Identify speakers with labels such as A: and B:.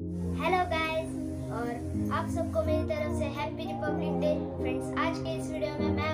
A: hello guys और आप सबको मेरी तरफ़ से हैप्पी रिपब्लिक डे फ्रेंड्स आज के इस वीडियो में मैं